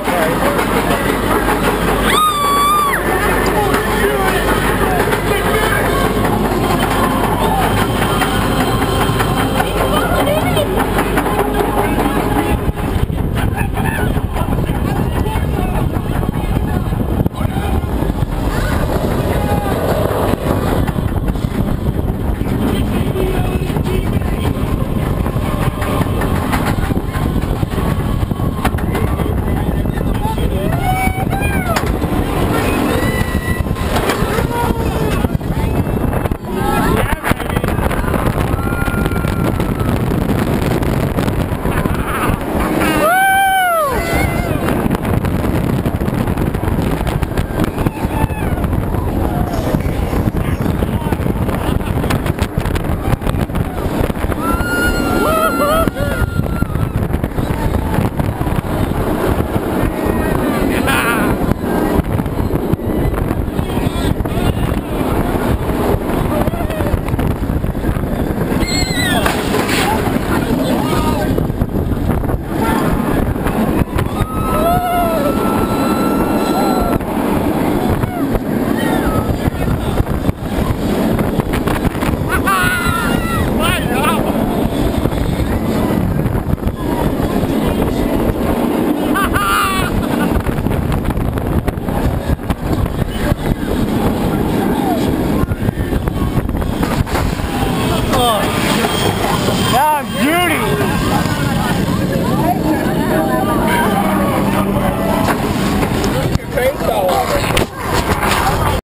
library.